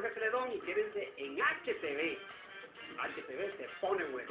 Jorge Celedón y quédense en HTV. HTV se pone bueno.